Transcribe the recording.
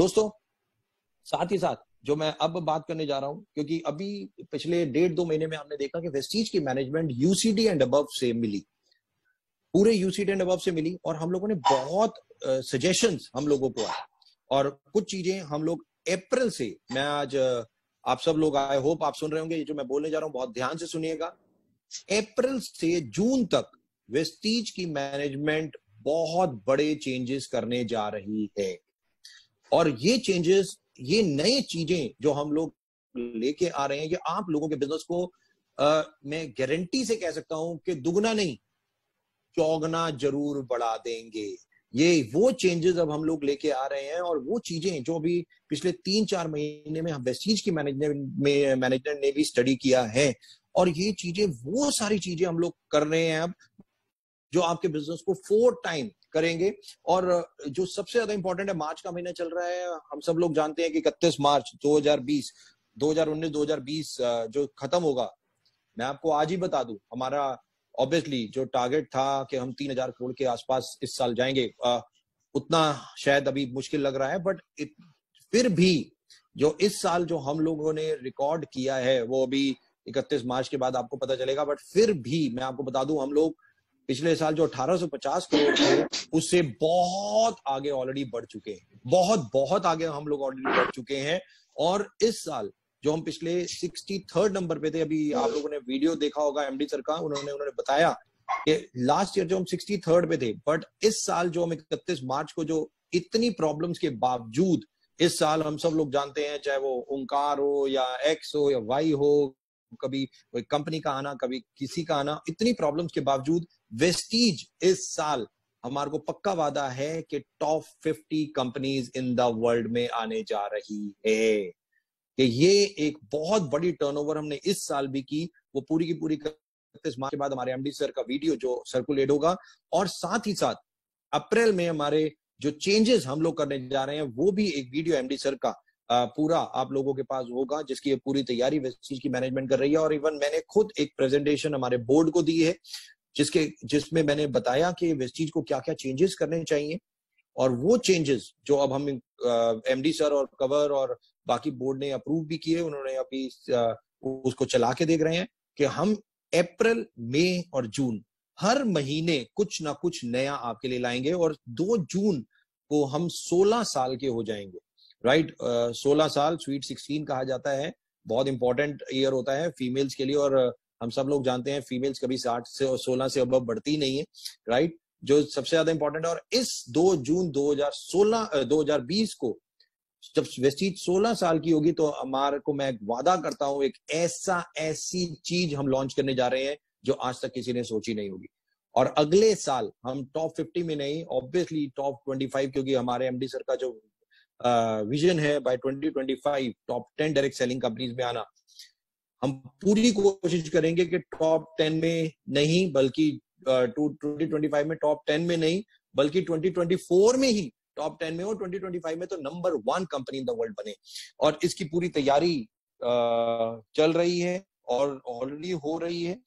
दोस्तों साथ ही साथ जो मैं अब बात करने जा रहा हूँ क्योंकि अभी पिछले डेढ़ दो महीने में हमने देखा कि वेस्टीज की मैनेजमेंट यूसीडी एंड अब से मिली। पूरे यूसीडी एंड अबव से मिली और हम लोगों ने बहुत सजेशन uh, हम लोगों को आए। और कुछ चीज़ें हम लोग अप्रैल से मैं आज आप सब लोग आई होप आप सुन रहे होंगे जो मैं बोलने जा रहा हूँ बहुत ध्यान से सुनिएगा। अप्रैल से जून तक वेस्टीज की मैनेजमेंट बहुत बड़े चेंजेस करने जा रही है। और ये चेंजेस ये नए चीज़ें जो हम लोग लेके आ रहे हैं ये आप लोगों के बिज़नेस को आ, मैं गारंटी से कह सकता हूँ कि दुगना नहीं चौगना ज़रूर बढ़ा देंगे। ये वो चेंजेस अब हम लोग लेके आ रहे हैं और वो चीज़ें जो अभी पिछले तीन चार महीने में हम वेस्टीज की मैनेजमेंट में मैनेजमेंट ने भी स्टडी किया है और ये चीज़ें वो सारी चीज़ें हम लोग कर रहे हैं अब। जो आपके बिज़नेस को फोर टाइम करेंगे। और जो सबसे ज़्यादा इंपॉर्टेंट है मार्च का महीना चल रहा है। हम सब लोग जानते हैं कि इकतीस मार्च 2020 2019 2020 जो खत्म होगा। मैं आपको आज ही बता दूँ हमारा ऑब्वियसली जो टारगेट था कि हम तीन हज़ार करोड़ के आसपास इस साल जाएँगे आ, उतना शायद अभी मुश्किल लग रहा है बट फिर भी जो इस साल जो हम लोगों ने रिकॉर्ड किया है वो अभी इकतीस मार्च के बाद आपको पता चलेगा बट फिर भी मैं आपको बता दूँ हम लोग पिछले साल जो 1850 करोड़ थे, उससे बहुत आगे ऑलरेडी बढ़ चुके हैं। बहुत बहुत आगे हम लोग ऑलरेडी बढ़ चुके हैं। और इस साल जो हम पिछले सिक्सटी थर्ड नंबर पे थे, अभी आप लोगों ने वीडियो देखा होगा एमडी सर का, उन्होंने उन्होंने बताया कि लास्ट ईयर जो हम सिक्सटी थर्ड पे थे बट इस साल जो हम इकतीस मार्च को जो इतनी प्रॉब्लम्स के बावजूद इस साल हम सब लोग जानते हैं, चाहे वो ओंकार हो या एक्स हो या वाई हो, कभी कोई कंपनी का आना, कभी किसी का आना, इतनी प्रॉब्लम्स के बावजूद वेस्टीज इस साल हमारे को पक्का वादा है कि top 50 companies in the world में आने जा रही है। कि ये एक बहुत बड़ी टर्नओवर हमने इस साल भी की। वो पूरी की पूरी इकतीस मार्च के बाद हमारे एमडी सर का वीडियो जो सर्कुलेट होगा। और साथ ही साथ अप्रैल में हमारे जो चेंजेस हम लोग करने जा रहे हैं, वो भी एक वीडियो एमडी सर का पूरा आप लोगों के पास होगा, जिसकी पूरी तैयारी वेस्टीज की मैनेजमेंट कर रही है। और इवन मैंने खुद एक प्रेजेंटेशन हमारे बोर्ड को दी है। जिसके, जिसमें मैंने बताया कि वेस्टीज को क्या क्या चेंजेस करने चाहिए। और वो चेंजेस जो अब हम एमडी सर और कवर और बाकी बोर्ड ने अप्रूव भी किए, उन्होंने अभी उसको चला के देख रहे हैं कि हम अप्रैल मई और जून हर महीने कुछ ना कुछ नया आपके लिए लाएँगे और दो जून को हम 16 साल के हो जाएँगे। राइट सोलह साल स्वीट सिक्सटीन कहा जाता है। बहुत इंपॉर्टेंट ईयर होता है फीमेल्स के लिए और हम सब लोग जानते हैं फीमेल्स कभी साठ से और सोलह से अब बढ़ती नहीं है राइट जो सबसे ज़्यादा इंपॉर्टेंट है और इस दो जून 2016 2020 को जब वेस्टीज 16 साल की होगी तो हमारे को मैं वादा करता हूँ, एक ऐसा, ऐसी चीज़ हम लॉन्च करने जा रहे हैं जो आज तक किसी ने सोची नहीं होगी। और अगले साल हम टॉप 50 में नहीं ऑब्वियसली टॉप 25 क्योंकि हमारे एमडी सर का जो विजन है by 2025 top 10 direct selling companies में आना हम पूरी कोशिश करेंगे कि टॉप टेन में नहीं, बल्कि ट्वेंटी ट्वेंटी फाइव में टॉप टेन में नहीं, बल्कि 2024 में ही टॉप टेन में हो 2025 में तो number one company in the world बने। और इसकी पूरी तैयारी चल रही है और ऑलरेडी हो रही है।